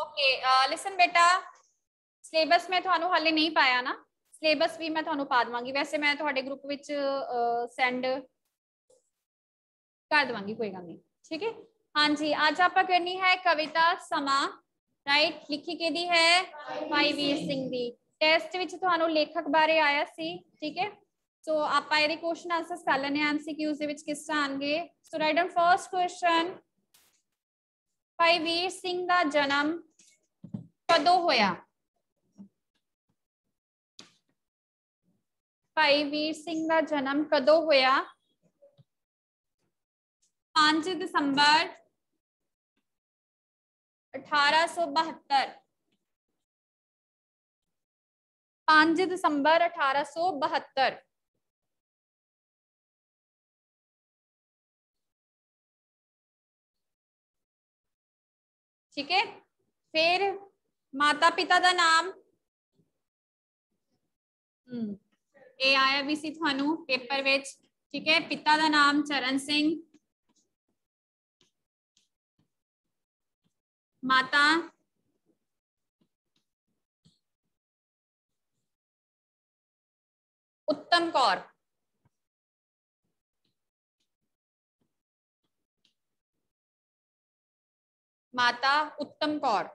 Okay ਲਿਸਨ ਬੇਟਾ syllabus ਮੈਂ ਤੁਹਾਨੂੰ ਹਾਲੇ ਨਹੀਂ ਪਾਇਆ ਨਾ। ਸਿਲੇਬਸ ਵੀ ਮੈਂ ਤੁਹਾਨੂੰ ਪਾ ਦਵਾਂਗੀ। ਵੈਸੇ ਮੈਂ ਤੁਹਾਡੇ ਗਰੁੱਪ ਵਿੱਚ ਸੈਂਡ ਕਰ ਦਵਾਂਗੀ, ਕੋਈ ਗੱਲ ਨਹੀਂ। ਠੀਕ ਹੈ? ਹਾਂਜੀ, ਅੱਜ ਆਪਾਂ ਕਰਨੀ ਹੈ ਕਵਿਤਾ ਸਮਾ। ਰਾਈਟ ਲਿਖੀ ਕਿਹਦੀ ਹੈ? ਭਾਈ ਵੀਰ ਸਿੰਘ ਦੀ। ਟੈਸਟ ਵਿੱਚ ਤੁਹਾਨੂੰ ਲੇਖਕ ਬਾਰੇ ਆਇਆ ਸੀ। ਠੀਕ ਹੈ? ਸੋ ਆਪਾਂ ਇਹਦੇ ਕੁਐਸਚਨ ਆਨਸਰਸ ਕਰ ਲੈਣੇ ਐਮਸੀਕਿਊਜ਼ ਦੇ ਵਿੱਚ ਕਿਸ ਤਰ੍ਹਾਂ ਆਣਗੇ। So write down first question Bhai Vir Singh ਦਾ ਜਨਮ ਕਦੋਂ ਹੋਇਆ ਭਾਈ ਵੀਰ ਸਿੰਘ ਦਾ ਜਨਮ ਕਦੋਂ ਹੋਇਆ 5 ਦਸੰਬਰ 1872 5 ਦਸੰਬਰ 1872 ਠੀਕ ਹੈ ਫਿਰ ਮਾਤਾ ਪਿਤਾ ਦਾ ਨਾਮ ਹਮ ਇਹ ਆਇਆ ਵੀ ਸੀ ਤੁਹਾਨੂੰ ਪੇਪਰ ਵਿੱਚ ਠੀਕ ਹੈ ਪਿਤਾ ਦਾ ਨਾਮ ਚਰਨ ਸਿੰਘ ਮਾਤਾ उत्तम कौर माता उत्तम कौर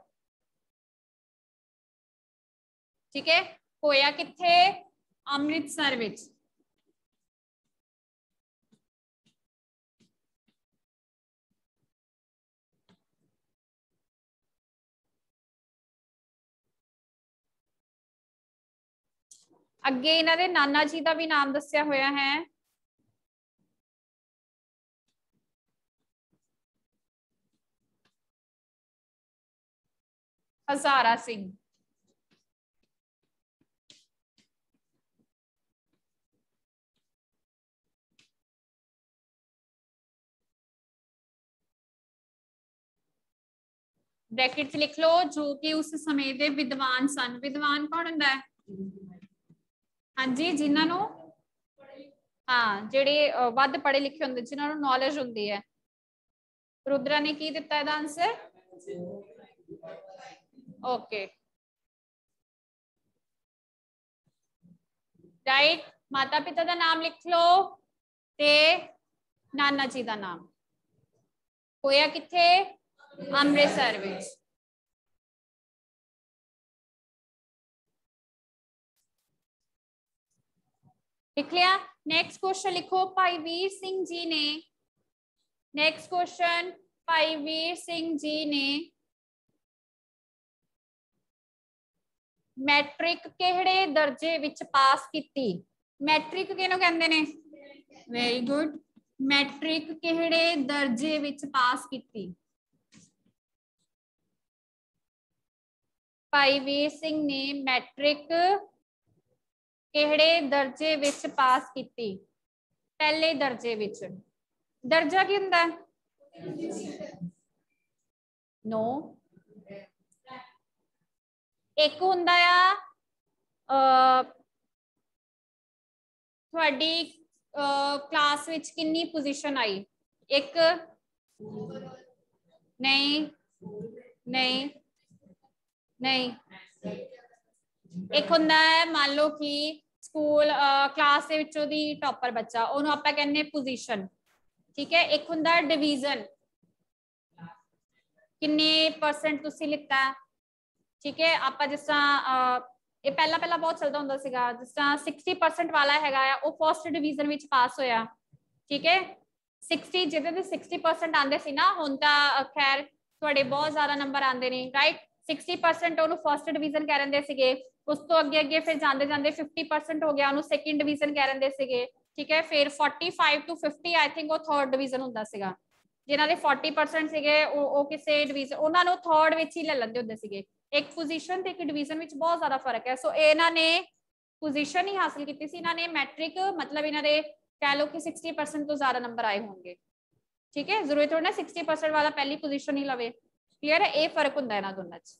ठीक है? होया कि अमृतसर अगे इन्हों नाना जी का भी नाम दसिया होया है। हजारा सिंह। ब्रैकेट ਚ ਲਿਖ ਲਓ ਜੋ ਕਿ ਉਸ ਸਮੇਂ ਦੇ ਵਿਦਵਾਨ ਸਨ ਵਿਦਵਾਨ ਕੌਣ ਹੁੰਦਾ ਹੈ ਹਾਂਜੀ ਜਿਨ੍ਹਾਂ ਨੂੰ ਹਾਂ ਜਿਹੜੇ ਵੱਧ ਪੜ੍ਹੇ ਲਿਖੇ ਹੁੰਦੇ ਜਿਨ੍ਹਾਂ ਨੂੰ ਨੌਲੇਜ ਹੁੰਦੀ ਹੈ ਰੁਦਰਾ ਨੇ ਕੀ ਦਿੱਤਾ ਇਹਦਾ ਆਨਸਰ ਓਕੇ ਰਾਈਟ ਮਾਤਾ ਪਿਤਾ ਦਾ ਨਾਮ ਲਿਖ ਲਓ ਤੇ ਨਾਨਾ ਜੀ ਦਾ ਨਾਮ ਹੋਇਆ ਕਿੱਥੇ ਅੰਮ੍ਰਿਤਸਰ ਵਿੱਚ लिख लिया नेक्स्ट क्वेश्चन लिखो भाई वीर सिंह जी ने नेक्स्ट क्वेश्चन भाई वीर सिंह जी ने मैट्रिक केड़े दर्जे विच पास की मैट्रिक किनू कहते ने वेरी गुड मैट्रिक केड़े दर्जे विच पास की भाई वीर सिंह ने मैट्रिक दर्जे विच पास की पहले दर्जे विच दर्जा की होंगे नो एक होंगे थोड़ी क्लास विच कि पोजिशन आई एक नहीं नहीं ਨਹੀਂ ਇੱਕ ਹੁੰਦਾ ਹੈ ਮੰਨ ਲਓ ਕਿ ਸਕੂਲ ਕਲਾਸ ਦੇ ਵਿੱਚੋਂ ਦੀ ਟੌਪਰ ਬੱਚਾ ਉਹਨੂੰ ਆਪਾਂ ਕਹਿੰਦੇ ਪੋਜੀਸ਼ਨ ਠੀਕ ਹੈ ਇੱਕ ਹੁੰਦਾ ਡਿਵੀਜ਼ਨ ਕਿੰਨੇ ਪਰਸੈਂਟ ਤੁਸੀਂ ਲਿਖਤਾ ਠੀਕ ਹੈ ਆਪਾਂ ਜਿਸ ਤਰ੍ਹਾਂ ਇਹ ਪਹਿਲਾਂ ਪਹਿਲਾਂ ਬਹੁਤ ਚੱਲਦਾ ਹੁੰਦਾ ਸੀਗਾ ਜਿਸ ਤਰ੍ਹਾਂ 60% ਵਾਲਾ ਹੈਗਾ ਆ ਉਹ ਫਰਸਟ ਡਿਵੀਜ਼ਨ ਵਿੱਚ ਪਾਸ ਹੋਇਆ ਠੀਕ ਹੈ 60 ਜਿਹਦੇ ਤੇ 60% ਆਂਦੇ ਸੀ ਨਾ ਹੁਣ ਤਾਂ ਖੈਰ ਤੁਹਾਡੇ ਬਹੁਤ ਜ਼ਿਆਦਾ ਨੰਬਰ ਆਂਦੇ ਨੇ ਰਾਈਟ 60% ਉਹਨੂੰ ਫਰਸਟ ਡਿਵੀਜ਼ਨ ਕਹਿ ਰਹੇ ਸੀਗੇ। ਉਸ ਤੋਂ ਅੱਗੇ ਅੱਗੇ ਫਿਰ ਜਾਂਦੇ ਜਾਂਦੇ 50% ਹੋ ਗਿਆ, ਉਹਨੂੰ ਸੈਕਿੰਡ ਡਿਵੀਜ਼ਨ ਕਹਿ ਰਹੇ ਸੀਗੇ। ਠੀਕ ਹੈ, ਫਿਰ 45 ਟੂ 50 ਆਈ ਥਿੰਕ ਉਹ ਥਰਡ ਡਿਵੀਜ਼ਨ ਹੁੰਦਾ ਸੀਗਾ। ਜਿਨ੍ਹਾਂ ਦੇ 40% ਸੀਗੇ, ਉਹ ਉਹ ਕਿਸੇ ਡਿਵੀਜ਼ਨ ਉਹਨਾਂ ਨੂੰ ਥਰਡ ਵਿੱਚ ਹੀ ਲੈ ਲੈਂਦੇ ਹੁੰਦੇ ਸੀਗੇ। ਇੱਕ ਪੋਜੀਸ਼ਨ ਤੇ ਇੱਕ ਡਿਵੀਜ਼ਨ ਵਿੱਚ ਬਹੁਤ ਜ਼ਿਆਦਾ ਫ਼ਰਕ ਹੈ। ਸੋ ਇਹਨਾਂ ਨੇ ਪੋਜੀਸ਼ਨ ਹੀ ਹਾਸਲ ਕੀਤੀ ਸੀ। ਇਹਨਾਂ ਨੇ ਮੈਟ੍ਰਿਕ ਮਤਲਬ ਇਹਨਾਂ ਦੇ ਕਹਿ ਲਓ ਕਿ 60% ਤੋਂ ਜ਼ਿਆਦਾ ਨੰਬਰ ਆਏ ਹੋਣਗੇ। ਠੀਕ ਹੈ ਜ਼ਰੂਰੀ ਥੋੜਾ ਨਾ 60% ਵਾਲਾ ਪਹਿਲੀ ਪੋਜੀਸ਼ਨ ਹੀ ਲਵੇ। क्लियर ఏ ఫరకు ఉంది? నాకు ఉండొచ్చు.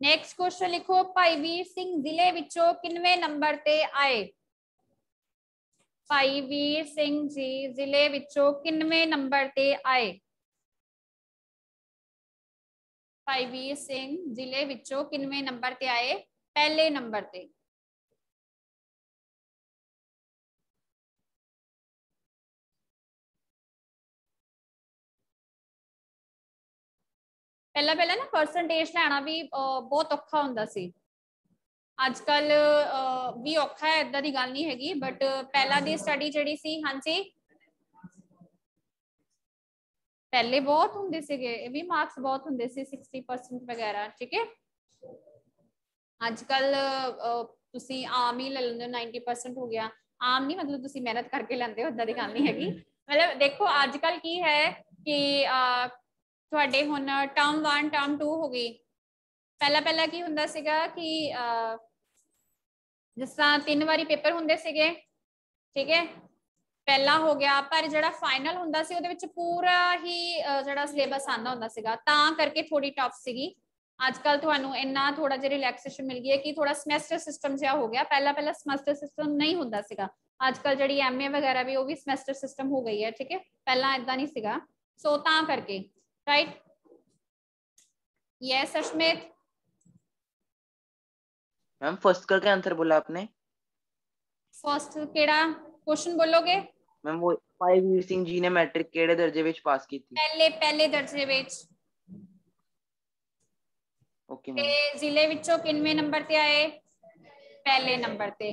नेक्स्ट क्वेश्चन लिखो भाई वीर सिंह ज़िले विचों किनवे नंबर ते आए भाई वीर सिंह जी ज़िले विचों किनवे नंबर ते आए भाई वीर सिंह ज़िले विचों किनवे नंबर ते आए पहले नंबर ते ਪਹਿਲੇ ਨੰਬਰ ਤੇ ਪਹਿਲਾਂ ਪਹਿਲਾਂ ਨਾ ਪਰਸੈਂਟੇਜ ਲੈਣਾ ਵੀ ਬਹੁਤ ਔਖਾ ਹੁੰਦਾ ਸੀ ਅੱਜ ਕੱਲ ਵੀ ਔਖਾ ਹੈ ਇਦਾਂ ਦੀ ਗੱਲ ਨਹੀਂ ਹੈਗੀ ਬਟ ਪਹਿਲਾਂ ਦੀ ਸਟੱਡੀ ਜਿਹੜੀ ਸੀ ਹਾਂਜੀ ਪਹਿਲੇ ਬਹੁਤ ਹੁੰਦੇ ਸੀਗੇ ਇਹ ਵੀ ਮਾਰਕਸ ਬਹੁਤ ਹੁੰਦੇ ਸੀ 60% ਵਗੈਰਾ ਠੀਕ ਹੈ ਅੱਜ ਕੱਲ ਤੁਸੀਂ ਆਮ ਹੀ ਲੈ ਲੈਂਦੇ ਹੋ 90% ਹੋ ਗਿਆ ਆਮ ਨਹੀਂ ਮਤਲਬ ਤੁਸੀਂ ਮਿਹਨਤ ਕਰਕੇ ਲੈਂਦੇ ਹੋ ਉਦਾਂ ਦੀ ਗੱਲ ਨਹੀਂ ਹੈਗੀ ਮਤਲਬ ਦੇਖੋ ਅੱਜ ਕੱਲ ਕੀ ਹੈ ਕਿ ਤੁਹਾਡੇ ਹੁਣ ਟਰਮ 1 ਟਰਮ 2 ਹੋ ਗਈ ਪਹਿਲਾਂ ਪਹਿਲਾਂ ਕੀ ਹੁੰਦਾ ਸੀਗਾ ਕਿ ਜਿਸ ਤਰ੍ਹਾਂ ਤਿੰਨ ਵਾਰੀ ਪੇਪਰ ਹੁੰਦੇ ਸੀਗੇ, ਠੀਕ ਹੈ? ਪਹਿਲਾ ਹੋ ਗਿਆ, ਪਰ ਜਿਹੜਾ ਫਾਈਨਲ ਹੁੰਦਾ ਸੀ, ਉਹਦੇ ਵਿੱਚ ਪੂਰਾ ਹੀ ਜਿਹੜਾ ਸਿਲੇਬਸ ਆਂਦਾ ਹੁੰਦਾ ਸੀਗਾ। ਤਾਂ ਕਰਕੇ ਥੋੜੀ ਟਫ ਸੀਗੀ। ਅੱਜ ਕੱਲ ਤੁਹਾਨੂੰ ਇੰਨਾ ਥੋੜਾ ਜਿਹਾ ਰਿਲੈਕਸੇਸ਼ਨ ਮਿਲ ਗਈ ਹੈ ਕਿ ਥੋੜਾ ਸਮੈਸਟਰ ਸਿਸਟਮ ਜਿਹਾ ਹੋ ਗਿਆ। ਪਹਿਲਾਂ ਪਹਿਲਾਂ ਸਮੈਸਟਰ ਸਿਸਟਮ ਨਹੀਂ ਹੁੰਦਾ ਸੀਗਾ। ਅੱਜ ਕੱਲ ਜਿਹੜੀ ਐਮਏ ਵਗੈਰਾ ਵੀ, ਉਹ ਵੀ ਸਮੈਸਟਰ ਸਿਸਟਮ ਹੋ ਗਈ ਹੈ, ਠੀਕ ਹੈ? ਪਹਿਲਾਂ ਇਦਾਂ ਨਹੀਂ ਸੀਗਾ। ਸੋ ਤਾਂ ਕਰਕੇ right yes Ashmit ma'am first का क्या आंसर बोला आपने? फ़र्स्ट केड़ा? क्वेश्चन बोलोगे? मैम वो भाई वीर सिंह जी ने मैट्रिक केड़े दर्जे विच पास की थी? पहले पहले दर्जे विच। Okay ma'am. ज़िले विचों किनवे नंबर ते आए? पहले नंबर ते।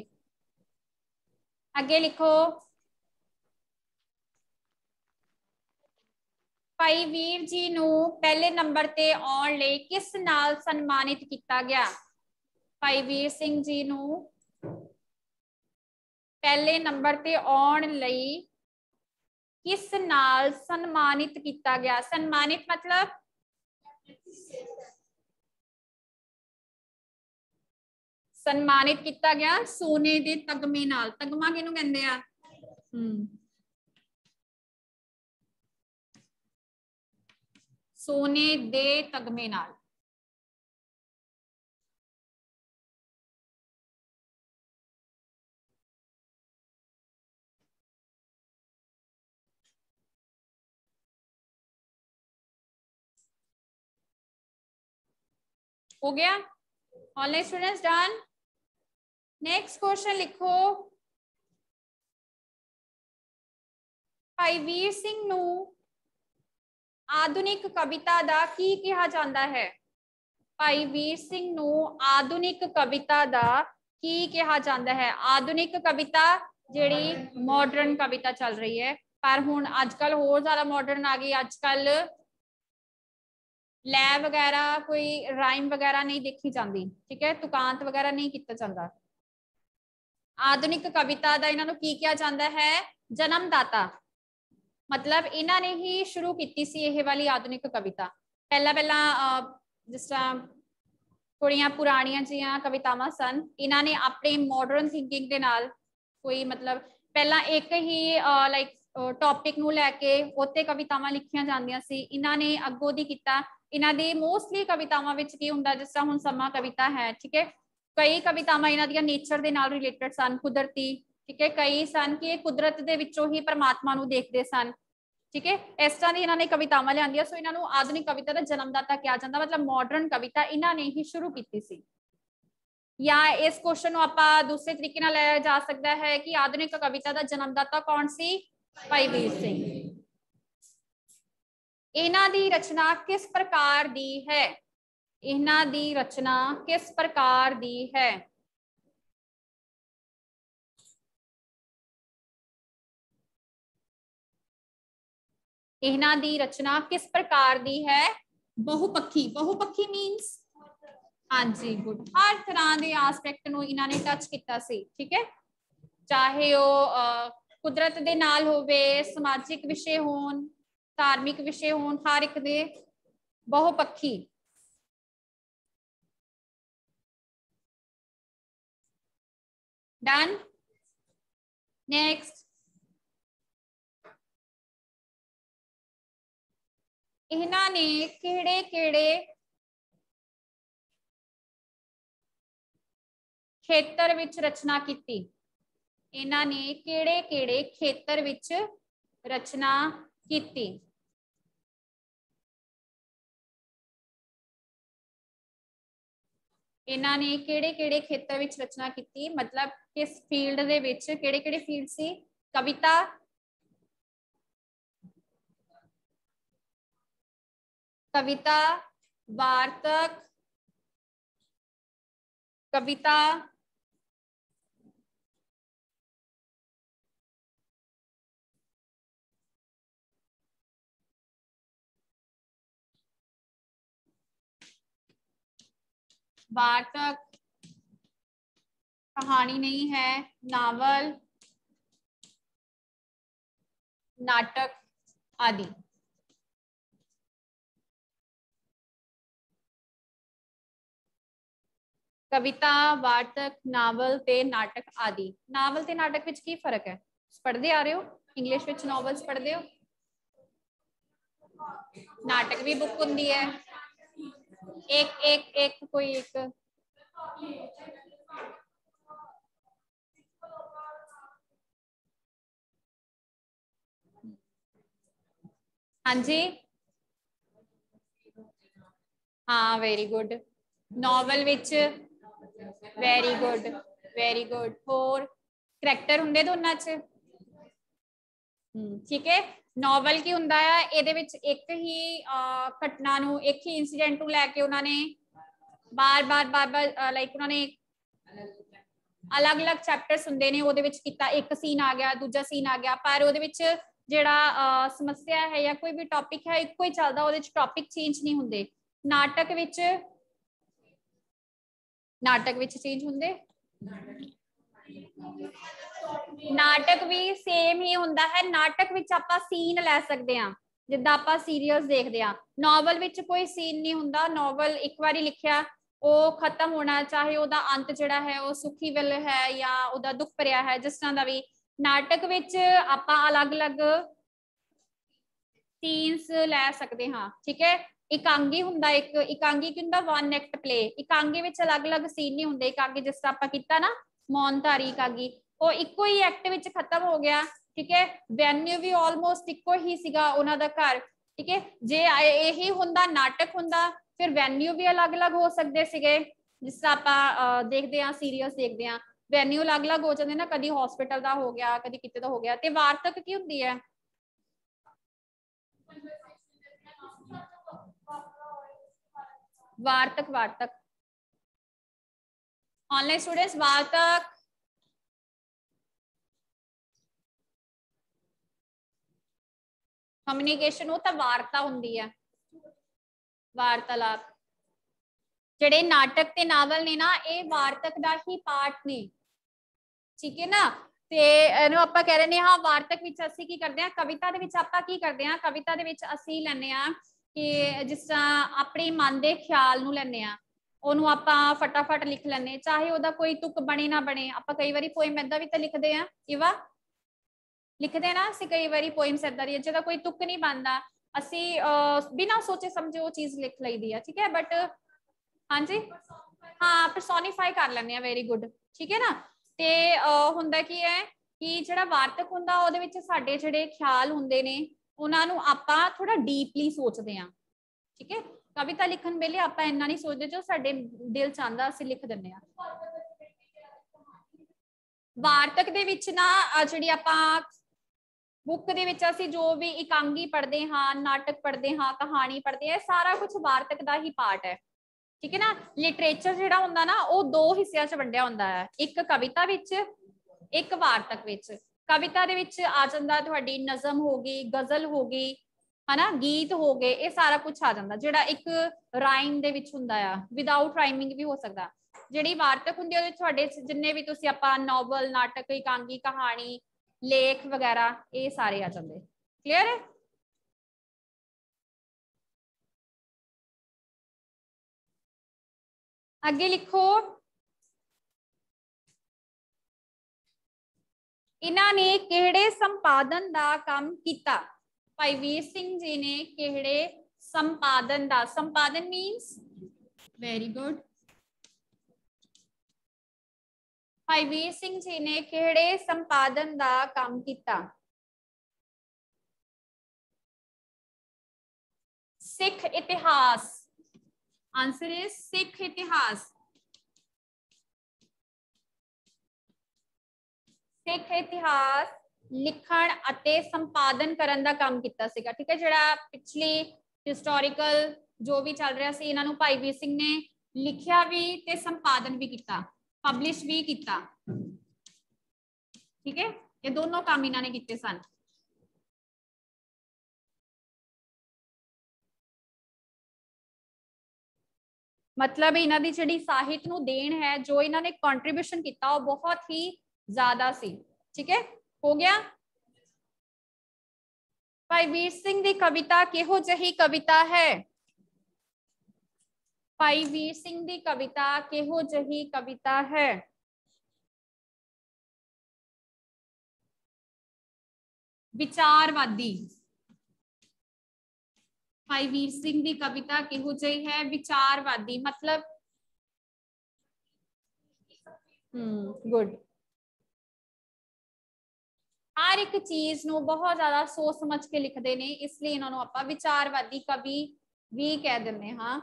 ਭਾਈ ਵੀਰ ਜੀ ਨੂੰ ਪਹਿਲੇ ਨੰਬਰ ਤੇ ਆਉਣ ਲਈ ਕਿਸ ਨਾਲ ਸਨਮਾਨਿਤ ਕੀਤਾ ਗਿਆ? ਭਾਈ ਵੀਰ ਸਿੰਘ ਜੀ ਨੂੰ ਪਹਿਲੇ ਨੰਬਰ ਤੇ ਆਉਣ ਲਈ ਕਿਸ ਨਾਲ ਸਨਮਾਨਿਤ ਕੀਤਾ ਗਿਆ? ਸਨਮਾਨਿਤ ਮਤਲਬ? ਸਨਮਾਨਿਤ ਕੀਤਾ ਗਿਆ ਸੋਨੇ ਦੇ ਤਗਮੇ ਨਾਲ। ਤਗਮਾ ਕਿਹਨੂੰ ਕਹਿੰਦੇ ਆ? ਹਮ सोने दे तगमे नाल। हो गया? Online students done next question लिखो। भाई वीर सिंह ਆਧੁਨਿਕ ਕਵਿਤਾ ਦਾ ਕੀ ਕਿਹਾ ਜਾਂਦਾ ਹੈ ਭਾਈ ਵੀਰ ਸਿੰਘ ਨੂੰ ਆਧੁਨਿਕ ਕਵਿਤਾ ਦਾ ਕੀ ਕਿਹਾ ਜਾਂਦਾ ਹੈ ਆਧੁਨਿਕ ਕਵਿਤਾ ਜਿਹੜੀ ਮਾਡਰਨ ਕਵਿਤਾ ਚੱਲ ਰਹੀ ਹੈ ਪਰ ਹੁਣ ਅੱਜ ਕੱਲ ਹੋਰ ਜ਼ਿਆਦਾ ਮਾਡਰਨ ਆ ਗਈ ਅੱਜ ਕੱਲ ਲੈ ਵਗੈਰਾ ਕੋਈ ਰਾਈਮ ਵਗੈਰਾ ਨਹੀਂ ਦੇਖੀ ਜਾਂਦੀ ਠੀਕ ਹੈ ਤੁਕਾਂਤ ਵਗੈਰਾ ਨਹੀਂ ਕੀਤਾ ਜਾਂਦਾ ਆਧੁਨਿਕ ਕਵਿਤਾ ਦਾ ਇਹਨਾਂ ਨੂੰ ਕੀ ਕਿਹਾ ਜਾਂਦਾ ਹੈ ਜਨਮਦਾਤਾ ਮਤਲਬ ਇਹਨਾਂ ਨੇ ਹੀ ਸ਼ੁਰੂ ਕੀਤੀ ਸੀ ਇਹ ਵਾਲੀ ਆਧੁਨਿਕ ਕਵਿਤਾ ਪਹਿਲਾਂ ਪਹਿਲਾਂ ਜਿਸ ਤਰ੍ਹਾਂ ਥੋੜੀਆਂ ਪੁਰਾਣੀਆਂ ਜੀਆਂ ਕਵਿਤਾਵਾਂ ਸਨ ਇਹਨਾਂ ਨੇ ਆਪਣੇ ਮਾਡਰਨ ਥਿੰਕਿੰਗ ਦੇ ਨਾਲ ਕੋਈ ਮਤਲਬ ਪਹਿਲਾਂ ਇੱਕ ਹੀ ਲਾਈਕ ਟੌਪਿਕ ਨੂੰ ਲੈ ਕੇ ਉੱਤੇ ਕਵਿਤਾਵਾਂ ਲਿਖੀਆਂ ਜਾਂਦੀਆਂ ਸੀ ਇਹਨਾਂ ਨੇ ਅੱਗੋਂ ਦੀ ਕੀਤਾ ਇਹਨਾਂ ਦੀ ਮੋਸਟਲੀ ਕਵਿਤਾਵਾਂ ਵਿੱਚ ਕੀ ਹੁੰਦਾ ਜਿਸ ਤਰ੍ਹਾਂ ਹੁਣ ਸਮਾਂ ਕਵਿਤਾ ਹੈ ਠੀਕ ਹੈ ਕਈ ਕਵਿਤਾਵਾਂ ਇਹਨਾਂ ਦੀਆਂ ਨੇਚਰ ਦੇ ਨਾਲ ਰਿਲੇਟਡ ਸਨ ਕੁਦਰਤੀ ਠੀਕ ਹੈ ਕਈ ਸਨ ਕਿ ਇਹ ਕੁਦਰਤ ਦੇ ਵਿੱਚੋਂ ਹੀ ਪਰਮਾਤਮਾ ਨੂੰ ਦੇਖਦੇ ਸਨ ਠੀਕ ਹੈ ਇਸ ਤਰ੍ਹਾਂ ਦੀ ਇਹਨਾਂ ਨੇ ਕਵਿਤਾਵਾਂ ਲਿਆਂਦੀਆਂ ਸੋ ਇਹਨਾਂ ਨੂੰ ਆਧੁਨਿਕ ਕਵਿਤਾ ਦਾ ਜਨਮਦਾਤਾ ਕਿਹਾ ਜਾਂਦਾ ਮਤਲਬ ਮਾਡਰਨ ਕਵਿਤਾ ਇਹਨਾਂ ਨੇ ਹੀ ਸ਼ੁਰੂ ਕੀਤੀ ਸੀ ਜਾਂ ਇਸ ਕੁਐਸਚਨ ਨੂੰ ਆਪਾਂ ਦੂਸਰੇ ਤਰੀਕੇ ਨਾਲ ਲਿਆ ਜਾ ਸਕਦਾ ਹੈ ਕਿ ਆਧੁਨਿਕ ਕਵਿਤਾ ਦਾ ਜਨਮਦਾਤਾ ਕੌਣ ਸੀ ਭਾਈ ਵੀਰ ਸਿੰਘ ਇਹਨਾਂ ਦੀ ਰਚਨਾ ਕਿਸ ਪ੍ਰਕਾਰ ਦੀ ਹੈ ਇਹਨਾਂ ਦੀ ਰਚਨਾ ਕਿਸ ਪ੍ਰਕਾਰ ਦੀ ਹੈ ਇਹਨਾਂ ਦੀ ਰਚਨਾ ਕਿਸ ਪ੍ਰਕਾਰ ਦੀ ਹੈ ਬਹੁਪੱਖੀ ਬਹੁਪੱਖੀ ਮੀਨਸ ਹਾਂਜੀ ਗੁੱਡ ਹਰ ਤਰ੍ਹਾਂ ਦੇ ਐਸਪੈਕਟ ਨੂੰ ਇਹਨਾਂ ਨੇ ਟੱਚ ਕੀਤਾ ਸੀ ਠੀਕ ਹੈ ਚਾਹੇ ਉਹ ਕੁਦਰਤ ਦੇ ਨਾਲ ਹੋਵੇ ਸਮਾਜਿਕ ਵਿਸ਼ੇ ਹੋਣ ਧਾਰਮਿਕ ਵਿਸ਼ੇ ਹੋਣ ਹਰ ਇੱਕ ਦੇ ਬਹੁਪੱਖੀ ਡਨ ਨੈਕਸਟ ਇਹਨਾਂ ਨੇ ਕਿਹੜੇ ਕਿਹੜੇ ਖੇਤਰ ਵਿੱਚ ਰਚਨਾ ਕੀਤੀ ਇਹਨਾਂ ਨੇ ਕਿਹੜੇ ਕਿਹੜੇ ਖੇਤਰ ਵਿੱਚ ਰਚਨਾ ਕੀਤੀ ਇਹਨਾਂ ਨੇ ਕਿਹੜੇ ਕਿਹੜੇ ਖੇਤਰ ਵਿੱਚ ਰਚਨਾ ਕੀਤੀ ਮਤਲਬ ਕਿਸ ਫੀਲਡ ਦੇ ਵਿੱਚ ਕਿਹੜੇ ਕਿਹੜੇ ਫੀਲਡ ਸੀ ਕਵਿਤਾ कविता वार्तक कविता। वार्तक कहानी नहीं है नावल नाटक आदि। ਕਵਿਤਾ ਵਾਰਤਕ ਨਾਵਲ ਤੇ ਨਾਟਕ ਆਦਿ ਨਾਵਲ ਤੇ ਨਾਟਕ ਵਿੱਚ ਕੀ ਫਰਕ ਹੈ ਪੜ੍ਹਦੇ ਆ ਰਹੇ ਹੋ ਇੰਗਲਿਸ਼ ਵਿੱਚ ਨੋਵਲਸ ਪੜ੍ਹਦੇ ਹੋ ਨਾਟਕ ਵੀ ਬੁੱਕ ਹੁੰਦੀ ਹੈ ਇੱਕ ਇੱਕ ਇੱਕ ਕੋਈ ਇੱਕ ਹਾਂਜੀ ਹਾਂ ਵੈਰੀ ਗੁੱਡ ਨੋਵਲ ਵਿੱਚ very good very good ਹੋਰ ਕਰੈਕਟਰ ਹੁੰਦੇ ਦੋਨਾਂ 'ਚ? ਠੀਕ ਹੈ। ਨੋਵਲ ਕੀ ਹੁੰਦਾ ਆ? ਇਹਦੇ ਵਿੱਚ ਇੱਕ ਹੀ ਘਟਨਾ ਨੂੰ, ਇੱਕ ਹੀ ਇਨਸੀਡੈਂਟ ਨੂੰ ਲੈ ਕੇ ਉਹਨਾਂ ਨੇ ਬਾਰ-ਬਾਰ ਬਾਰ-ਬਾਰ ਲਾਈਕ ਉਹਨਾਂ ਨੇ ਅਲੱਗ-ਅਲੱਗ ਚੈਪਟਰਸ ਹੁੰਦੇ ਨੇ, ਉਹਦੇ ਵਿੱਚ ਕੀਤਾ। ਇੱਕ ਸੀਨ ਆ ਗਿਆ, ਦੂਜਾ ਸੀਨ ਆ ਗਿਆ। ਪਰ ਉਹਦੇ ਵਿੱਚ ਜਿਹੜਾ ਸਮੱਸਿਆ ਹੈ ਜਾਂ ਕੋਈ ਵੀ ਟੌਪਿਕ ਹੈ, ਇੱਕੋ ਹੀ ਚੱਲਦਾ। ਉਹਦੇ ਵਿੱਚ ਟੌਪਿਕ ਚੇਂਜ ਨਹੀਂ ਹੁੰਦੇ। ਨਾਟਕ ਵਿੱਚ ਨਾਟਕ ਵਿੱਚ ਚੇਂਜ ਹੁੰਦੇ? ਨਾਟਕ ਵੀ ਸੇਮ ਹੀ ਹੁੰਦਾ ਹੈ। ਨਾਟਕ ਵਿੱਚ ਆਪਾਂ ਸੀਨ ਲੈ ਸਕਦੇ ਹਾਂ। ਜਿੱਦਾਂ ਆਪਾਂ ਸੀਰੀਅਲਸ ਦੇਖਦੇ ਆ ਨੋਵਲ ਵਿੱਚ ਕੋਈ ਸੀਨ ਨਹੀਂ ਹੁੰਦਾ। ਨੋਵਲ ਇੱਕ ਵਾਰੀ ਲਿਖਿਆ, ਉਹ ਖਤਮ ਹੋਣਾ, ਚਾਹੇ ਉਹਦਾ ਅੰਤ ਜਿਹੜਾ ਹੈ, ਉਹ ਸੁਖੀ ਵੱਲ ਹੈ ਜਾਂ ਉਹਦਾ ਦੁੱਖ ਭਰਿਆ ਹੈ, ਜਿਸ ਤਰ੍ਹਾਂ ਦਾ ਵੀ। ਨਾਟਕ ਵਿੱਚ ਆਪਾਂ ਅਲੱਗ-ਅਲੱਗ ਸੀਨਸ ਲੈ ਸਕਦੇ ਹਾਂ। ਠੀਕ ਹੈ? ਇਕਾਂਗੀ ਹੁੰਦਾ ਇੱਕ ਇਕਾਂਗੀ ਕੀ ਹੁੰਦਾ ਵਨ ਐਕਟ ਪਲੇ ਇਕਾਂਗੀ ਵਿੱਚ ਅਲੱਗ-ਅਲੱਗ ਸੀਨ ਨਹੀਂ ਹੁੰਦੇ ਇਕਾਂਗੀ ਜਿਸ ਤਰ੍ਹਾਂ ਆਪਾਂ ਕੀਤਾ ਨਾ ਮੌਨਧਾਰੀ ਇਕਾਂਗੀ ਉਹ ਇੱਕੋ ਹੀ ਐਕਟ ਵਿੱਚ ਖਤਮ ਹੋ ਗਿਆ ਠੀਕ ਹੈ ਵੈਨਿਊ ਵੀ ਆਲਮੋਸਟ ਇੱਕੋ ਹੀ ਸੀਗਾ ਉਹਨਾਂ ਦਾ ਘਰ ਠੀਕ ਹੈ ਜੇ ਇਹੀ ਹੁੰਦਾ ਨਾਟਕ ਹੁੰਦਾ ਫਿਰ ਵੈਨਿਊ ਵੀ ਅਲੱਗ-ਅਲੱਗ ਹੋ ਸਕਦੇ ਸੀਗੇ ਜਿਸ ਤਰ੍ਹਾਂ ਆਪਾਂ ਦੇਖਦੇ ਆ ਸੀਰੀਅਲਸ ਦੇਖਦੇ ਆ ਵੈਨਿਊ ਅਲੱਗ-ਅਲੱਗ ਹੋ ਜਾਂਦੇ ਨਾ ਕਦੀ ਹਸਪੀਟਲ ਦਾ ਹੋ ਗਿਆ ਕਦੀ ਕਿਤੇ ਦਾ ਹੋ ਗਿਆ ਤੇ ਵਾਰਤਕ ਕੀ ਹੁੰਦੀ ਹੈ ਵਾਰਤਕ ਵਾਰਤਕ। ਆਨਲਾਈਨ ਸਟੂਡੈਂਟਸ ਵਾਰਤਕ। ਕਮਿਊਨੀਕੇਸ਼ਨ ਉਹ ਤਾਂ ਵਾਰਤਾ ਹੁੰਦੀ ਹੈ ਵਾਰਤਾਲਾਪ। ਜਿਹੜੇ ਨਾਟਕ ਤੇ ਨਾਵਲ ਨੇ ਨਾ, ਇਹ ਵਾਰਤਕ ਦਾ ਹੀ ਪਾਰਟ ਨੇ। ਠੀਕ ਹੈ ਨਾ? ਤੇ ਇਹਨੂੰ ਆਪਾਂ ਕਹਿ ਰਹੇ ਨੇ ਹਾਂ, ਵਾਰਤਕ ਵਿੱਚ ਅਸੀਂ ਕੀ ਕਰਦੇ ਹਾਂ? ਕਵਿਤਾ ਦੇ ਵਿੱਚ ਆਪਾਂ ਕੀ ਕਰਦੇ ਹਾਂ? ਕਵਿਤਾ ਦੇ ਵਿੱਚ ਅਸੀਂ ਲੈਨੇ ਆ ਕਿ ਜਿਸ ਤਰ੍ਹਾਂ ਆਪਣੇ ਮਨ ਦੇ ਖਿਆਲ ਨੂੰ ਲੈਨੇ ਆ ਉਹਨੂੰ ਆਪਾਂ ਫਟਾਫਟ ਲਿਖ ਲੈਨੇ ਚਾਹੇ ਉਹਦਾ ਕੋਈ ਤੁਕ ਬਣੇ ਨਾ ਬਣੇ, ਆਪਾਂ ਕਈ ਵਾਰੀ ਪੋਇਮ ਐਦਾਂ ਵੀ ਤਾਂ ਲਿਖਦੇ ਆ ਇਵਾ ਲਿਖਦੇ ਨਾ, ਅਸੀਂ ਕਈ ਵਾਰੀ ਪੋਇਮਸ ਐਦਾਂ ਦੀ ਜਿਹਦਾ ਕੋਈ ਤੁਕ ਨਹੀਂ ਬਣਦਾ, ਅਸੀਂ ਬਿਨਾਂ ਸੋਚੇ ਸਮਝੇ ਉਹ ਚੀਜ਼ ਲਿਖ ਲਈਦੀ ਆ, ਠੀਕ ਹੈ ਬਟ ਹਾਂਜੀ? ਹਾਂ ਪਰਸੋਨੀਫਾਈ ਕਰ ਲੈਂਦੇ ਆ ਵੈਰੀ ਗੁੱਡ ਠੀਕ ਹੈ ਨਾ? ਤੇ ਹੁੰਦਾ ਕੀ ਹੈ ਕਿ ਜਿਹੜਾ ਵਾਰਤਕ ਹੁੰਦਾ, ਉਹਦੇ ਵਿੱਚ ਸਾਡੇ ਜਿਹੜੇ ਖਿਆਲ ਹੁੰਦੇ ਨੇ ਉਹਨਾਂ ਨੂੰ ਆਪਾਂ ਥੋੜਾ ਡੀਪਲੀ ਸੋਚਦੇ ਆ ਠੀਕ ਹੈ? ਕਵਿਤਾ ਲਿਖਣ ਵੇਲੇ ਆਪਾਂ ਇੰਨਾ ਨਹੀਂ ਸੋਚਦੇ ਜੋ ਸਾਡੇ ਦਿਲ ਚਾਹੁੰਦਾ ਅਸੀਂ ਲਿਖ ਦਿੰਨੇ ਆ ਵਾਰਤਕ ਦੇ ਵਿੱਚ ਨਾ ਜਿਹੜੀ ਆਪਾਂ ਬੁੱਕ ਦੇ ਵਿੱਚ ਅਸੀਂ ਜੋ ਵੀ ਇਕਾਂਗੀ ਪੜ੍ਹਦੇ ਹਾਂ, ਨਾਟਕ ਪੜ੍ਹਦੇ ਹਾਂ, ਕਹਾਣੀ ਪੜ੍ਹਦੇ ਹਾਂ ਸਾਰਾ ਕੁਝ ਵਾਰਤਕ ਦਾ ਹੀ ਪਾਰਟ ਹੈ। ਠੀਕ ਹੈ ਨਾ? ਲਿਟਰੇਚਰ ਜਿਹੜਾ ਹੁੰਦਾ ਨਾ, ਉਹ ਦੋ ਹਿੱਸਿਆਂ 'ਚ ਵੰਡਿਆ ਹੁੰਦਾ ਹੈ। ਇੱਕ ਕਵਿਤਾ ਵਿੱਚ, ਇੱਕ ਵਾਰਤਕ ਵਿੱਚ। ਕਵਿਤਾ ਦੇ ਵਿੱਚ ਆ ਜਾਂਦਾ ਤੁਹਾਡੀ ਨਜ਼ਮ ਹੋ ਗਈ ਗਜ਼ਲ ਹੋ ਗਈ ਹਨਾ ਗੀਤ ਹੋ ਗਏ ਇਹ ਸਾਰਾ ਕੁਝ ਆ ਜਾਂਦਾ ਜਿਹੜਾ ਇੱਕ ਰਾਈਮ ਦੇ ਵਿੱਚ ਹੁੰਦਾ ਆ ਵਿਦਆਊਟ ਰਾਈਮਿੰਗ ਵੀ ਹੋ ਸਕਦਾ ਜਿਹੜੀ ਵਾਰਤਕ ਹੁੰਦੀ ਉਹਦੇ ਤੁਹਾਡੇ ਜਿੰਨੇ ਵੀ ਤੁਸੀਂ ਆਪਾਂ ਨੋਵਲ ਨਾਟਕ ਇਕਾਂਗੀ ਕਹਾਣੀ ਲੇਖ ਵਗੈਰਾ ਇਹ ਸਾਰੇ ਆ ਜਾਂਦੇ ਕਲੀਅਰ ਹੈ ਅੱਗੇ ਲਿਖੋ ਇਹਨਾਂ ਨੇ ਕਿਹੜੇ ਸੰਪਾਦਨ ਦਾ ਕੰਮ ਕੀਤਾ ਭਾਈ ਵੀਰ ਸਿੰਘ ਜੀ ਨੇ ਕਿਹੜੇ ਸੰਪਾਦਨ ਦਾ ਸੰਪਾਦਨ ਮੀਨਸ ਵੈਰੀ ਗੁੱਡ ਭਾਈ ਵੀਰ ਸਿੰਘ ਜੀ ਨੇ ਕਿਹੜੇ ਸੰਪਾਦਨ ਦਾ ਕੰਮ ਕੀਤਾ ਸਿੱਖ ਇਤਿਹਾਸ ਆਨਸਰ ਇਜ਼ ਸਿੱਖ ਇਤਿਹਾਸ ਸਿੱਖ ਇਤਿਹਾਸ ਲਿਖਣ ਅਤੇ ਸੰਪਾਦਨ ਕਰਨ ਦਾ ਕੰਮ ਕੀਤਾ ਸੀਗਾ, ਠੀਕ ਹੈ, ਜਿਹੜਾ ਪਿਛਲੀ ਹਿਸਟੋਰੀਕਲ ਜੋ ਵੀ ਚੱਲ ਰਿਹਾ ਸੀ, ਇਹਨਾਂ ਨੂੰ ਭਾਈ ਵੀਰ ਸਿੰਘ ਨੇ ਲਿਖਿਆ ਵੀ ਤੇ ਸੰਪਾਦਨ ਵੀ ਕੀਤਾ ਪਬਲਿਸ਼ ਵੀ ਕੀਤਾ। ਠੀਕ ਹੈ, ਇਹ ਦੋਨੋਂ ਕੰਮ ਇਹਨਾਂ ਨੇ ਕੀਤੇ ਸਨ। ਮਤਲਬ ਇਹਨਾਂ ਦੀ ਜਿਹੜੀ ਸਾਹਿਤ ਨੂੰ ਦੇਣ ਹੈ, ਜੋ ਇਹਨਾਂ ਨੇ ਕੰਟਰੀਬਿਊਸ਼ਨ ਕੀਤਾ, ਉਹ ਬਹੁਤ ਹੀ ज़्यादा सी, ठीक है? हो गया? भाई वीर सिंह की कविता केहो जही कविता है? भाई वीर सिंह की कविता केहो जही कविता है? विचारवादी। भाई वीर सिंह की कविता केहो जही है? विचारवादी मतलब? हम्म गुड ਹਰ ਇੱਕ ਚੀਜ਼ ਨੂੰ ਬਹੁਤ ਜ਼ਿਆਦਾ ਸੋਚ ਸਮਝ ਕੇ ਲਿਖਦੇ ਨੇ ਇਸ ਲਈ ਇਹਨਾਂ ਨੂੰ ਆਪਾਂ ਵਿਚਾਰਵਾਦੀ ਕਵੀ ਵੀ ਕਹਿ ਦਿੰਦੇ ਹਾਂ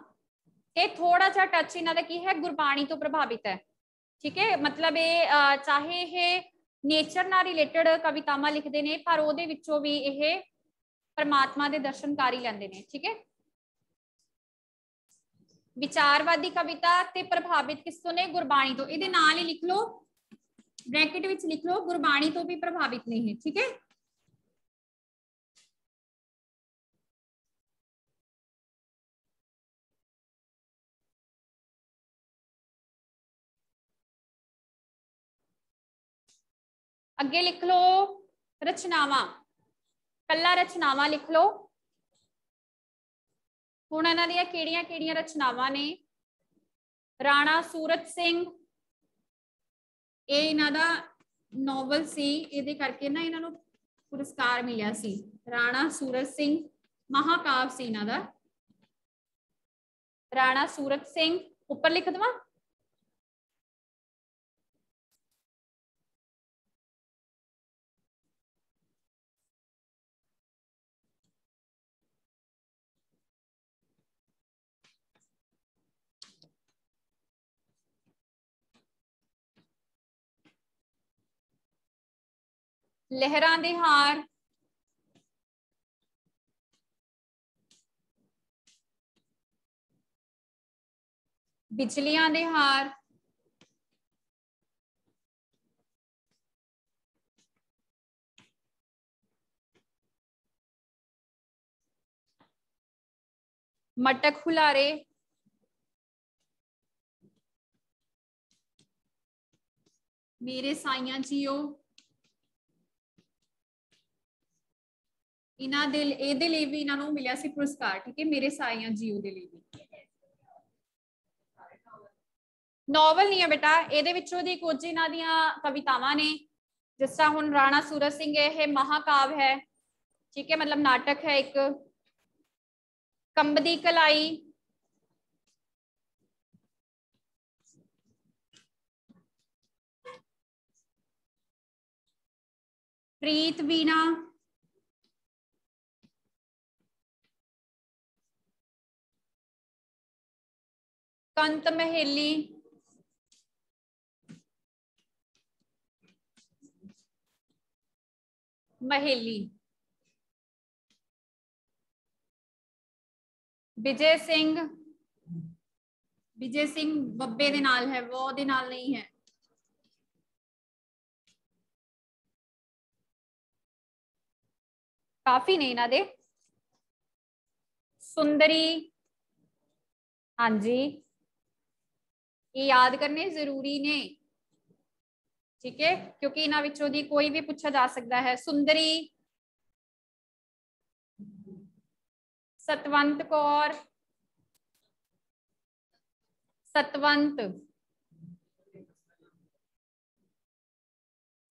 ਇਹ ਥੋੜਾ ਜਿਹਾ ਟੱਚ ਇਹਨਾਂ ਦਾ ਕੀ ਹੈ ਗੁਰਬਾਣੀ ਤੋਂ ਪ੍ਰਭਾਵਿਤ ਹੈ ਠੀਕ ਹੈ ਮਤਲਬ ਇਹ ਚਾਹੇ ਇਹ ਨੇਚਰ ਨਾਲ ਰਿਲੇਟਡ ਕਵਿਤਾਵਾਂ ਲਿਖਦੇ ਨੇ ਪਰ ਉਹਦੇ ਵਿੱਚੋਂ ਵੀ ਇਹ ਪਰਮਾਤਮਾ ਦੇ ਦਰਸ਼ਨ ਕਰ ਹੀ ਲੈਂਦੇ ਨੇ ਠੀਕ ਹੈ ਵਿਚਾਰਵਾਦੀ ਕਵਿਤਾ ਤੇ ਪ੍ਰਭਾਵਿਤ ਕਿਸ ਤੋਂ ਨੇ ਗੁਰਬਾਣੀ ਤੋਂ ਇਹਦੇ ਨਾਲ ਹੀ ਲਿਖ ਲਓ ब्रैकेट विच लिख लो, गुरबाणी तो भी प्रभावित नहीं है, ठीक है? अगे लिख लो, रचनावा। कला रचनावा लिख लो। हूँ इन्हों दियाँ ने राणा सूरत सिंह ਇਹ ਇਹਨਾਂ ਦਾ ਨੋਵਲ ਸੀ, ਇਹਦੇ ਕਰਕੇ ਨਾ ਇਹਨਾਂ ਨੂੰ ਪੁਰਸਕਾਰ ਮਿਲਿਆ ਸੀ। ਰਾਣਾ ਸੂਰਤ ਸਿੰਘ ਮਹਾਕਾਵ ਸੀ ਇਹਨਾਂ ਦਾ। ਰਾਣਾ ਸੂਰਤ ਸਿੰਘ, ਉੱਪਰ ਲਿਖ ਦਵਾਂ? ਲਹਿਰਾਂ ਦੇ ਹਾਰ ਬਿਜਲੀਆਂ ਦੇ ਹਾਰ ਮਟਕ ਹੁਲਾਰੇ ਮੇਰੇ ਸਾਈਆਂ ਜੀਓ ਇਹਨਾਂ ਦੇ ਇਹਦੇ ਲਈ ਵੀ ਇਹਨਾਂ ਨੂੰ ਮਿਲਿਆ ਸੀ ਪੁਰਸਕਾਰ, ਠੀਕ ਹੈ, ਮੇਰੇ ਸਾਈਆਂ ਜੀਓ ਦੇ ਲਈ ਵੀ। ਨੋਵਲ ਨਹੀਂ ਹੈ ਬੇਟਾ, ਇਹਦੇ ਵਿੱਚੋਂ ਦੀ ਕੁਝ ਇਹਨਾਂ ਦੀਆਂ ਕਵਿਤਾਵਾਂ ਨੇ। ਜਿਸ ਤਰ੍ਹਾਂ ਹੁਣ ਰਾਣਾ ਸੂਰਜ ਸਿੰਘ ਇਹ ਮਹਾਕਾਵ ਹੈ, ਠੀਕ ਹੈ, ਮਤਲਬ ਨਾਟਕ ਹੈ ਇੱਕ। ਕੰਬਦੀ ਕਲਾਈ। ਪ੍ਰੀਤ ਵੀਣਾ। ਕੰਤ ਮਹਿਲੀ ਮਹਿਲੀ ਵਿਜੇ ਸਿੰਘ ਵਿਜੇ ਸਿੰਘ ਬੱਬੇ ਦੇ ਨਾਲ ਹੈ ਉਹ ਦੇ ਨਾਲ ਨਹੀਂ ਹੈ ਕਾਫੀ ਨੇ ਇਹਨਾਂ ਦੇ ਸੁੰਦਰੀ ਹਾਂਜੀ ये याद करने ज़रूरी ने। ठीक है? क्योंकि इन्हों कोई भी पूछा जा सकता है। सुंदरी, सतवंत कौर, सतवंत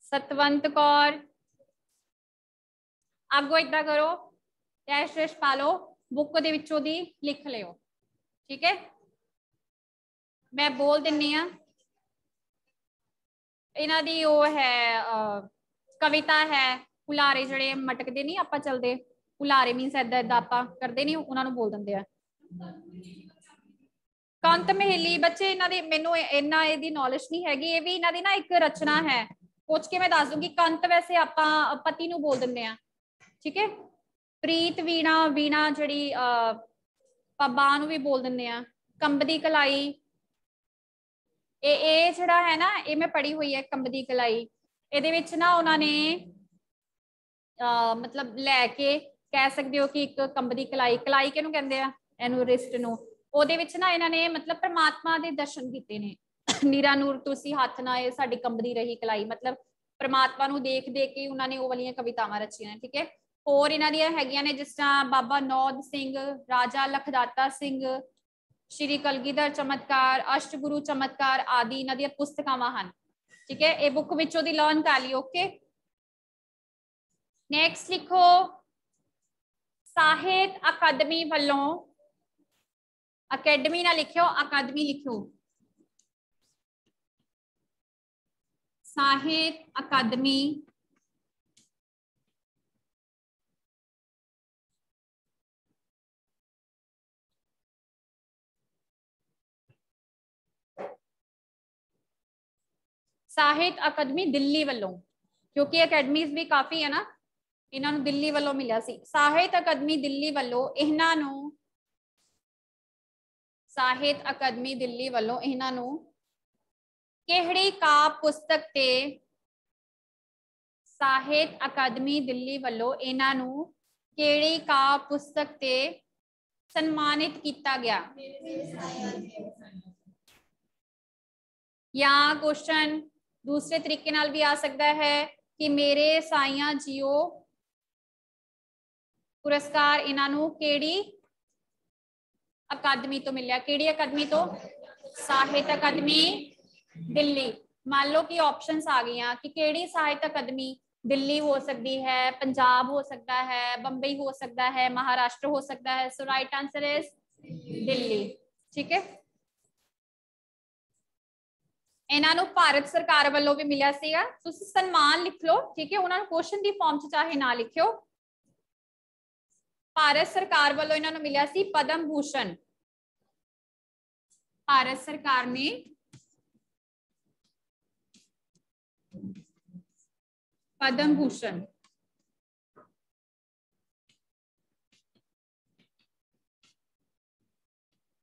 सतवंत कौर। आगो इदा करो टैश पा लो बुक दी लिख लो ठीक है? ਮੈਂ ਬੋਲ ਦਿੰਨੀ ਆ। ਇਹਨਾਂ ਦੀ ਉਹ ਹੈ ਕਵਿਤਾ ਹੈ ਪੁਲਾਰੇ ਜਿਹੜੇ ਮਟਕਦੇ ਨਹੀਂ ਆਪਾਂ ਚਲਦੇ। ਪੁਲਾਰੇ ਮੀਨਸ ਐਦਾਂ ਐਦਾਂ ਆਪਾਂ ਕਰਦੇ ਨਹੀਂ ਉਹਨਾਂ ਨੂੰ ਬੋਲ ਦਿੰਦੇ ਆ। ਕੰਤ ਮਹਿਲੀ, ਬੱਚੇ ਇਹਨਾਂ ਦੀ, ਮੈਨੂੰ ਇੰਨਾ ਇਹਦੀ ਨੌਲੇਜ ਨਹੀਂ ਹੈਗੀ, ਇਹ ਵੀ ਇਹਨਾਂ ਦੀ ਨਾ ਇੱਕ ਰਚਨਾ ਹੈ। ਪੁੱਛ ਕੇ ਮੈਂ ਦੱਸ ਦੂੰਗੀ, ਕੰਤ ਵੈਸੇ ਆਪਾਂ, ਪਤੀ ਨੂੰ ਬੋਲ ਦਿੰਦੇ ਆ। ਠੀਕ ਹੈ? ਪ੍ਰੀਤ ਵੀਣਾ ਵੀਣਾ ਜਿਹੜੀ ਅ ਪੱਬਾ ਨੂੰ ਵੀ ਬੋਲ ਦਿੰਦੇ ਆ। ਕੰਬਦੀ ਕਲਾਈ ਇਹ ਇਹ ਜਿਹੜਾ ਹੈ ਨਾ, ਇਹ ਮੈਂ ਪੜ੍ਹੀ ਹੋਈ ਹੈ ਕੰਬਦੀ ਕਲਾਈ। ਇਹਦੇ ਵਿੱਚ ਨਾ ਉਹਨਾਂ ਨੇ ਮਤਲਬ ਲੈ ਕੇ ਕਹਿ ਸਕਦੇ ਹੋ ਕਿ ਇੱਕ ਕੰਬਦੀ ਕਲਾਈ ਕਲਾਈ ਕਿਹਨੂੰ ਕਹਿੰਦੇ ਆ? ਇਹਨੂੰ ਰਿਸਟ ਨੂੰ। ਉਹਦੇ ਵਿੱਚ ਨਾ ਇਹਨਾਂ ਨੇ ਮਤਲਬ ਪ੍ਰਮਾਤਮਾ ਦੇ ਦਰਸ਼ਨ ਕੀਤੇ ਨੇ। ਨੀਰਾ ਨੂਰ, ਤੁਸੀਂ ਹੱਥ ਨਾ ਇਹ ਸਾਡੀ ਕੰਬਦੀ ਰਹੀ ਕਲਾਈ। ਮਤਲਬ ਪ੍ਰਮਾਤਮਾ ਨੂੰ ਦੇਖ ਦੇਖ ਕੇ ਉਹਨਾਂ ਨੇ ਉਹ ਵਾਲੀਆਂ ਕਵਿਤਾਵਾਂ ਰਚੀਆਂ ਨੇ, ਠੀਕ ਹੈ? ਹੋਰ ਇਹਨਾਂ ਦੀਆਂ ਹੈਗੀਆਂ ਨੇ ਜਿਸ ਤਰ੍ਹਾਂ ਬਾਬਾ ਨੌਦ ਸਿੰਘ, ਰਾਜਾ ਲਖਦਾਤਾ ਸਿੰਘ ਸ਼੍ਰੀ ਕਲਗੀਧਰ ਚਮਤਕਾਰ ਅਸ਼ਟਗੁਰੂ ਚਮਤਕਾਰ ਆਦਿ ਇਹਨਾਂ ਦੀਆਂ ਪੁਸਤਕਾਵਾਂ ਹਨ ਠੀਕ ਹੈ ਇਹ ਬੁੱਕ ਵਿੱਚੋਂ ਦੀ ਲਰਨ ਕਰ ਲਿਓ ਓਕੇ ਨੈਕਸਟ ਲਿਖੋ ਸਾਹਿਤ ਅਕਾਦਮੀ ਵੱਲੋਂ ਅਕੈਡਮੀ ਨਾ ਲਿਖਿਓ ਅਕਾਦਮੀ ਲਿਖਿਓ ਸਾਹਿਤ ਅਕਾਦਮੀ ਸਾਹਿਤ ਅਕਾਦਮੀ ਦਿੱਲੀ ਵੱਲੋਂ ਕਿਉਂਕਿ ਅਕੈਡਮੀਜ਼ ਵੀ ਕਾਫੀ ਹੈ ਨਾ ਇਹਨਾਂ ਨੂੰ ਦਿੱਲੀ ਵੱਲੋਂ ਮਿਲਿਆ ਸੀ ਸਾਹਿਤ ਅਕਾਦਮੀ ਦਿੱਲੀ ਵੱਲੋਂ ਇਹਨਾਂ ਨੂੰ ਸਾਹਿਤ ਅਕਾਦਮੀ ਦਿੱਲੀ ਵੱਲੋਂ ਇਹਨਾਂ ਨੂੰ ਕਿਹੜੀ ਕਾਵ ਪੁਸਤਕ ਤੇ ਸਾਹਿਤ ਅਕਾਦਮੀ ਦਿੱਲੀ ਵੱਲੋਂ ਇਹਨਾਂ ਨੂੰ ਕਿਹੜੀ ਕਾਵ ਪੁਸਤਕ ਤੇ ਸਨਮਾਨਿਤ ਕੀਤਾ ਗਿਆ ਜਾਂ ਕੁਐਸਚਨ ਦੂਸਰੇ ਤਰੀਕੇ ਨਾਲ ਵੀ ਆ ਸਕਦਾ ਹੈ ਕਿ ਮੇਰੇ ਸਾਈਆਂ ਜੀਓ ਪੁਰਸਕਾਰ ਇਹਨਾਂ ਨੂੰ ਕਿਹੜੀ ਅਕਾਦਮੀ ਤੋਂ ਮਿਲਿਆ ਕਿਹੜੀ ਅਕਾਦਮੀ ਤੋਂ ਸਾਹਿਤ ਅਕਾਦਮੀ ਦਿੱਲੀ ਮੰਨ ਲਓ ਕਿ ਆਪਸ਼ਨਸ ਆ ਗਈਆਂ ਕਿ ਕਿਹੜੀ ਸਾਹਿਤ ਅਕਾਦਮੀ ਦਿੱਲੀ ਹੋ ਸਕਦੀ ਹੈ ਪੰਜਾਬ ਹੋ ਸਕਦਾ ਹੈ ਬੰਬਈ ਹੋ ਸਕਦਾ ਹੈ ਮਹਾਰਾਸ਼ਟਰ ਹੋ ਸਕਦਾ ਹੈ so right answer is Delhi ਠੀਕ ਹੈ ਇਹਨਾਂ ਨੂੰ ਭਾਰਤ ਸਰਕਾਰ ਵੱਲੋਂ ਵੀ ਮਿਲਿਆ ਸੀਗਾ ਤੁਸੀਂ ਸਨਮਾਨ ਲਿਖ ਲਓ ਠੀਕ ਹੈ ਉਹਨਾਂ ਨੂੰ ਕੁਐਸਚਨ ਦੀ ਫਾਰਮ ਚ ਚਾਹੇ ਨਾ ਲਿਖਿਓ ਭਾਰਤ ਸਰਕਾਰ ਵੱਲੋਂ ਇਹਨਾਂ ਨੂੰ ਮਿਲਿਆ ਸੀ ਪਦਮ ਭੂਸ਼ਣ ਭਾਰਤ ਸਰਕਾਰ ਨੇ पद्म भूषण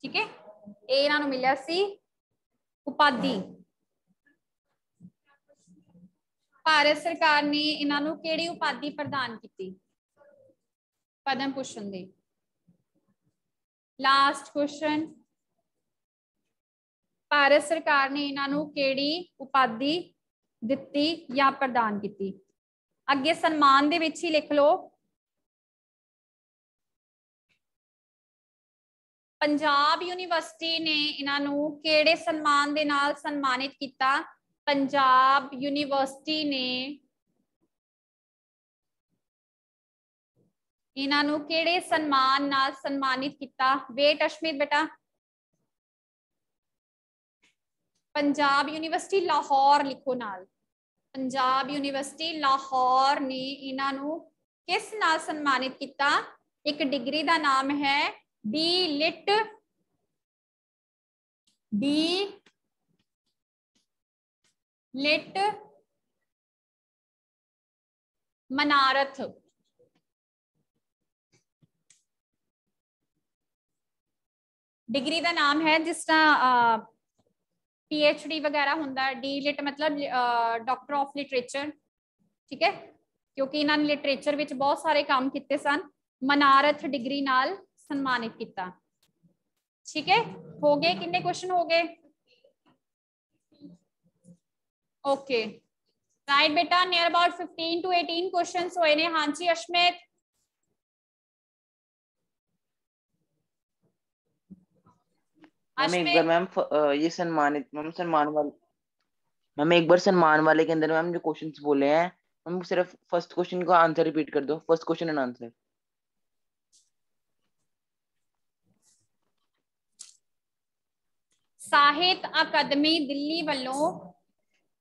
ਠੀਕ ਹੈ ਇਹ ਇਹਨਾਂ ਨੂੰ ਮਿਲਿਆ ਭਾਰਤ ਸਰਕਾਰ ਨੇ ਇਹਨਾਂ ਨੂੰ ਕਿਹੜੀ ਉਪਾਧੀ ਪ੍ਰਦਾਨ ਕੀਤੀ? ਪਦਮ ਭੂਸ਼ਣ ਦੀ। ਲਾਸਟ ਕੁਐਸਚਨ ਭਾਰਤ ਸਰਕਾਰ ਨੇ ਇਹਨਾਂ ਨੂੰ ਕਿਹੜੀ ਉਪਾਧੀ ਦਿੱਤੀ ਜਾਂ ਪ੍ਰਦਾਨ ਕੀਤੀ? ਅੱਗੇ ਸਨਮਾਨ ਦੇ ਵਿੱਚ ਹੀ ਲਿਖ ਲਓ। ਪੰਜਾਬ ਯੂਨੀਵਰਸਿਟੀ ਨੇ ਇਹਨਾਂ ਨੂੰ ਕਿਹੜੇ ਸਨਮਾਨ ਦੇ ਨਾਲ ਸਨਮਾਨਿਤ ਕੀਤਾ? ਪੰਜਾਬ ਯੂਨੀਵਰਸਿਟੀ ਨੇ ਇਹਨਾਂ ਨੂੰ ਕਿਹੜੇ ਸਨਮਾਨ ਨਾਲ ਸਨਮਾਨਿਤ ਕੀਤਾ ਵੇਟ ਅਸ਼ਮਿਤ ਬੇਟਾ ਪੰਜਾਬ ਯੂਨੀਵਰਸਿਟੀ ਲਾਹੌਰ ਲਿਖੋ ਨਾਲ ਪੰਜਾਬ ਯੂਨੀਵਰਸਿਟੀ ਲਾਹੌਰ ਨੇ ਇਹਨਾਂ ਨੂੰ ਕਿਸ ਨਾਲ ਸਨਮਾਨਿਤ ਕੀਤਾ ਇੱਕ ਡਿਗਰੀ ਦਾ ਨਾਮ ਹੈ ਡੀ ਲਿਟ ਡੀ ਲਿਟ ਮਨਾਰਥ ਡਿਗਰੀ ਦਾ ਨਾਮ ਹੈ ਜਿਸ ਤਰ੍ਹਾਂ ਪੀਐਚਡੀ ਵਗੈਰਾ ਹੁੰਦਾ ਡੀ ਲਿਟ ਮਤਲਬ ਡਾਕਟਰ ਆਫ ਲਿਟਰੇਚਰ ਠੀਕ ਹੈ ਕਿਉਂਕਿ ਇਹਨਾਂ ਨੇ ਲਿਟਰੇਚਰ ਵਿੱਚ ਬਹੁਤ ਸਾਰੇ ਕੰਮ ਕੀਤੇ ਸਨ ਮਨਾਰਥ ਡਿਗਰੀ ਨਾਲ ਸਨਮਾਨਿਤ ਕੀਤਾ ਠੀਕ ਹੈ ਹੋ ਗਏ ਕਿੰਨੇ ਕੁਐਸਚਨ ਹੋ ਗਏ ਓਕੇ ਰਾਈਟ ਬੇਟਾ ਨੀਅਰ ਅਬਾਊਟ 15 ਟੂ 18 ਕੁਐਸਚਨਸ ਹੋਏ ਨੇ ਹਾਂਜੀ ਅਸ਼ਮਿਤ मैम एक बार मैम ये सम्मानित मैम सम्मान वाले मैम एक बार सम्मान वाले के अंदर मैम जो क्वेश्चंस बोले हैं मैम सिर्फ फर्स्ट क्वेश्चन का आंसर रिपीट कर दो फर्स्ट क्वेश्चन एंड आंसर ਸਾਹਿਤ ਅਕਾਦਮੀ ਦਿੱਲੀ ਵੱਲੋਂ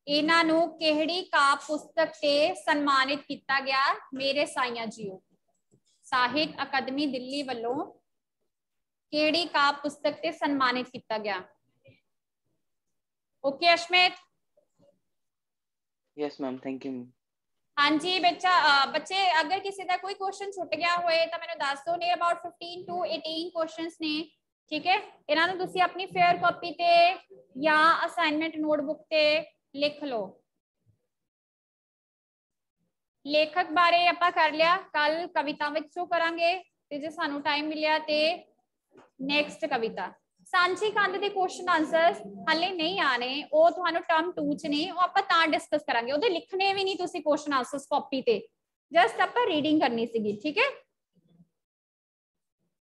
ਇਹਨਾਂ ਨੂੰ ਕਿਹੜੀ ਕਾਵ ਪੁਸਤਕ ਤੇ ਸਨਮਾਨਿਤ ਕੀਤਾ ਗਿਆ ਮੇਰੇ ਸਾਈਆਂ ਜੀਓ ਸਾਹਿਤ ਅਕਾਦਮੀ ਦਿੱਲੀ ਵੱਲੋਂ ਕਿਹੜੀ ਕਾਵ ਪੁਸਤਕ ਤੇ ਸਨਮਾਨਿਤ ਕੀਤਾ ਗਿਆ okay Ashmit yes ma'am thank you ਹਾਂਜੀ ਬੱਚਾ ਬੱਚੇ ਅਗਰ ਕਿਸੇ ਦਾ ਕੋਈ ਕੁਐਸਚਨ ਛੁੱਟ ਗਿਆ ਹੋਏ ਤਾਂ ਮੈਨੂੰ ਦੱਸ ਦਿਓ ਨੇ ਅਬਾਊਟ 15 ਟੂ 18 ਕੁਐਸਚਨਸ ਨੇ ਠੀਕ ਹੈ ਇਹਨਾਂ ਨੂੰ ਤੁਸੀਂ ਆਪਣੀ ਫੇਅਰ ਕਾਪੀ ਤੇ ਜਾਂ ਅਸਾਈਨਮੈਂਟ ਨੋਟਬੁੱਕ ਤੇ ਲਿਖ ਲਓ ਲੇਖਕ ਬਾਰੇ ਆਪਾਂ ਕਰ ਲਿਆ ਕੱਲ ਕਵਿਤਾ ਵਿੱਚ ਸ਼ੋ ਕਰਾਂਗੇ ਤੇ ਜੇ ਸਾਨੂੰ ਟਾਈਮ ਮਿਲਿਆ ਤੇ ਨੈਕਸਟ ਕਵਿਤਾ ਸਾਂਝੀ ਕੰਧ ਦੇ ਕੁਐਸਚਨ ਆਨਸਰਸ ਹਲੇ ਨਹੀਂ ਆਣੇ ਉਹ ਤੁਹਾਨੂੰ ਟਰਮ 2 ਚ ਨੇ ਉਹ ਆਪਾਂ ਤਾਂ ਡਿਸਕਸ ਕਰਾਂਗੇ ਉਹਦੇ ਲਿਖਣੇ ਵੀ ਨਹੀਂ ਤੁਸੀਂ ਕੁਐਸਚਨ ਆਨਸਰਸ ਕਾਪੀ ਤੇ ਜਸਟ ਆਪਾਂ ਰੀਡਿੰਗ ਕਰਨੀ ਸੀਗੀ ਠੀਕ ਹੈ